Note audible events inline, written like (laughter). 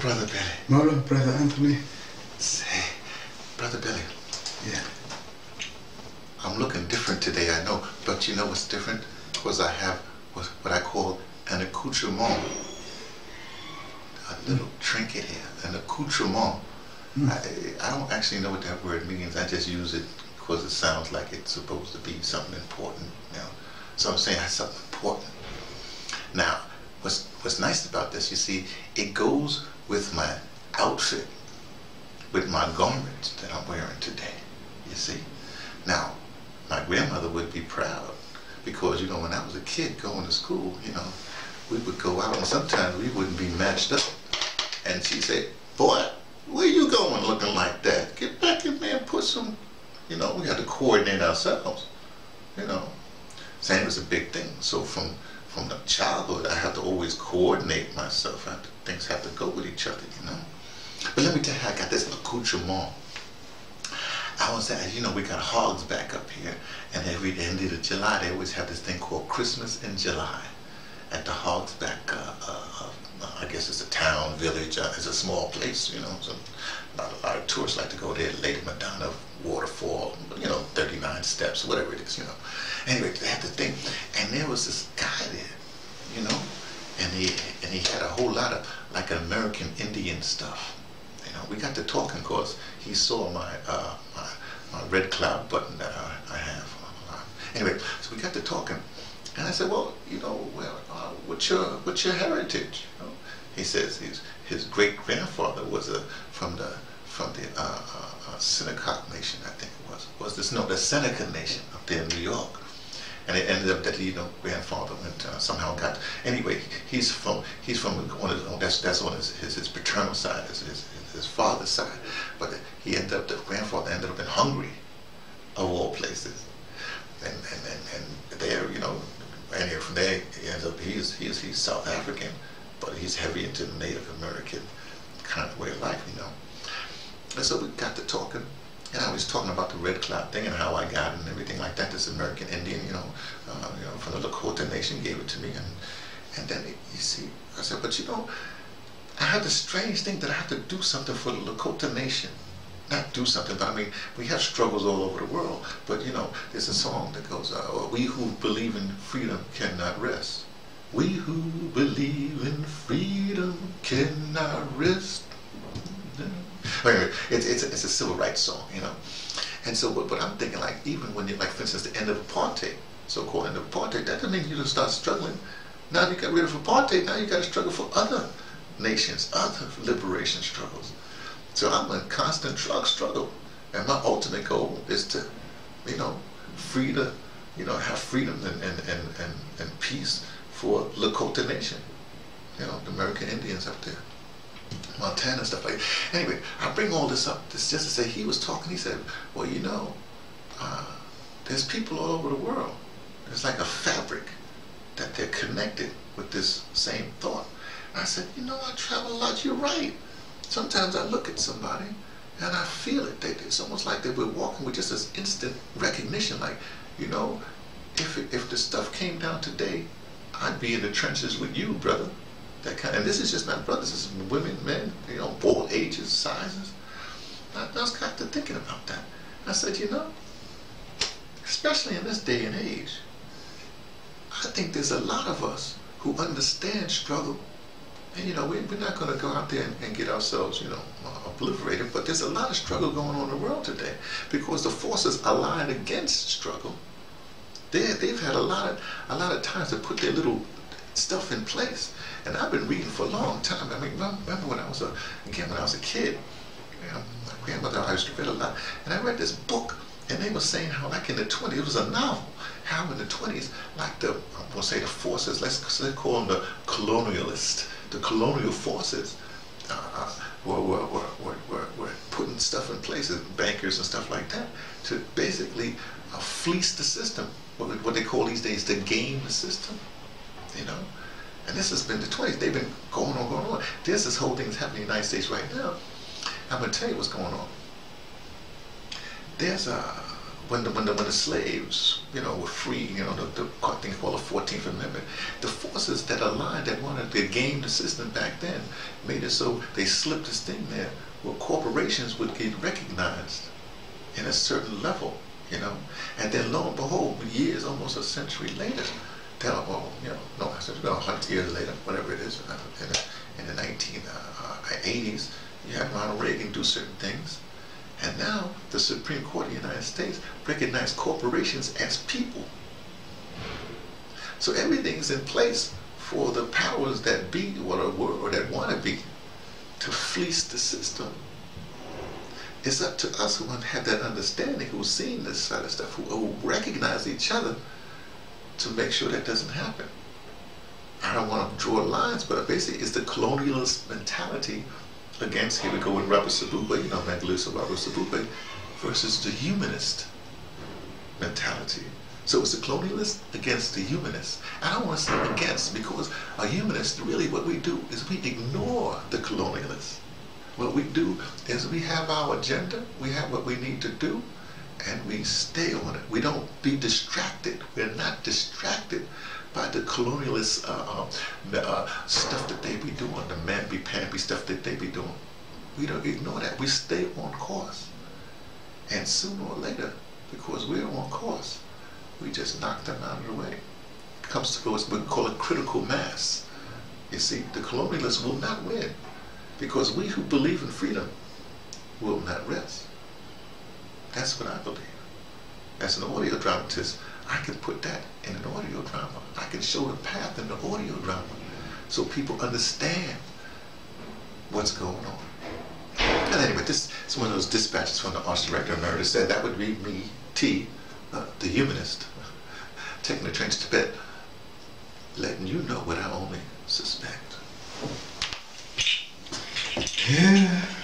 Brother Billy. Molo, Brother Anthony. Say, Brother Billy, Yeah. I'm looking different today, I know, but you know what's different? Because I have what, I call an accoutrement. A little hmm. trinket here, an accoutrement. Hmm. I, I don't actually know what that word means. I just use it because it sounds like it's supposed to be something important. You know? So I'm saying that's something important. Now, what's what's nice about this, you see, it goes with my outfit, with my garments that I'm wearing today. You see. Now, my grandmother would be proud because you know when I was a kid going to school, you know, we would go out and sometimes we wouldn't be matched up, and she'd say, "Boy, where you going looking like that? Get back in there and put some." You know, we had to coordinate ourselves. You know, same was a big thing. So from from childhood, I had to always coordinate myself. Things have to go with each other, you know. But let me tell you, I got this accoutrement. I was at, you know, we got Hogsback up here, and every end of July, they always have this thing called Christmas in July at the Hogsback. Uh, uh, uh, I guess it's a town, village, uh, it's a small place, you know. So not a lot of tourists like to go there. Lady Madonna waterfall, you know, 39 steps, whatever it is, you know. Anyway, they had the thing, and there was this guy there, you know, and he and he had a whole lot of like American Indian stuff. You know, we got to talking because he saw my, uh, my my red cloud button that I, I have. Anyway, so we got to talking, and I said, well, you know, well, uh, what's your what's your heritage? You know? He says his his great grandfather was a from the from the uh, uh, uh, Seneca Nation, I think it was. Was this no the Seneca Nation up there in New York? And it ended up that you know grandfather went uh, somehow got anyway. He's from he's from of the, that's that's on his, his his paternal side, his, his his father's side. But he ended up the grandfather ended up in Hungary, of all places, and and and, and there you know, and from there he ends up he's he's he's South African, but he's heavy into Native American kind of way of life, you know. And so we got to talking, and I was talking about the Red Cloud thing and how I got it and everything like that. This American Indian, you know, uh, you know, from the Lakota Nation gave it to me, and and then you see, I said, but you know, I had the strange thing that I had to do something for the Lakota Nation. Not do something, but I mean, we have struggles all over the world. But you know, there's a song that goes, uh, "We who believe in freedom cannot rest." We who believe in freedom cannot rest. (laughs) It's, it's, a, it's a civil rights song, you know. And so, but, but I'm thinking like, even when you, like, for instance, the end of apartheid, so-called end of apartheid, that doesn't mean you just start struggling. Now you got rid of apartheid, now you got to struggle for other nations, other liberation struggles. So I'm in constant struggle. And my ultimate goal is to, you know, free the, you know, have freedom and, and, and, and, and peace for Lakota Nation. You know, the American Indians up there. Montana stuff like that. Anyway, I bring all this up just to say he was talking. He said, "Well, you know, uh, there's people all over the world. There's like a fabric that they're connected with this same thought." I said, "You know, I travel a lot. You're right. Sometimes I look at somebody and I feel it. They, it's almost like that we're walking with just this instant recognition. Like, you know, if if the stuff came down today, I'd be in the trenches with you, brother." That kind, and this is just not brothers. Is women, men, you know, all ages, sizes. I, I was kind of thinking about that. I said, you know, especially in this day and age, I think there's a lot of us who understand struggle. And you know, we, we're not going to go out there and, and, get ourselves, you know, obliterated. But there's a lot of struggle going on in the world today because the forces aligned against struggle. They they've had a lot of a lot of times to put their little stuff in place. And I've been reading for a long time. I mean, remember when I was a again when I was a kid, you know, my grandmother I used to read a lot, and I read this book, and they were saying how like in the 20s, it was a novel, how in the 20s, like the I'm gonna say the forces, let's, let's call them the colonialists, the colonial forces. Uh, were, were, were, were, were putting stuff in place, bankers and stuff like that, to basically uh, fleece the system, what, what they call these days the game system, you know. And this has been the 20s. They've been going on, going on. This whole thing that's happening in the United States right now. I'm going to tell you what's going on. There's a, when the, when the, when the slaves, you know, were free, you know, the, the thing called the 14th Amendment, the forces that aligned that wanted to game the system back then made it so they slipped this thing there where corporations would get recognized in a certain level, you know. And then lo and behold, years, almost a century later, tell, them, well, you know, no, I said, no, 100 years later, whatever it is, uh, in the, in the 1980s, uh, you had Ronald Reagan do certain things and now the Supreme Court of the United States recognized corporations as people. So everything's in place for the powers that be or, or that want to be to fleece the system. It's up to us who have that understanding, who've seen this side of stuff, who, who recognize each other to make sure that doesn't happen. I don't want to draw lines, but basically it's the colonialist mentality against, here we go with Robert Sobukwe, you know, Mangaliso Robert Sobukwe, versus the humanist mentality. So it's the colonialist against the humanist. I don't want to say against because a humanist, really what we do is we ignore the colonialists. What we do is we have our agenda, we have what we need to do, and we stay on it. We don't be distracted. We're not distracted by the colonialist uh, uh, uh, stuff that they be doing, the mamby-pamby stuff that they be doing. We don't ignore that. We stay on course. And sooner or later, because we're on course, we just knock them out of the way. It comes to what we call a critical mass. You see, the colonialists will not win because we who believe in freedom will not rest. That's what I believe. As an audio dramatist, I can put that in an audio drama. I can show the path in the audio drama so people understand what's going on. And anyway, this is one of those dispatches from the arts director emeritus said that would be me, T, uh, the humanist, (laughs) taking the train to Tibet, letting you know what I only suspect. Yeah.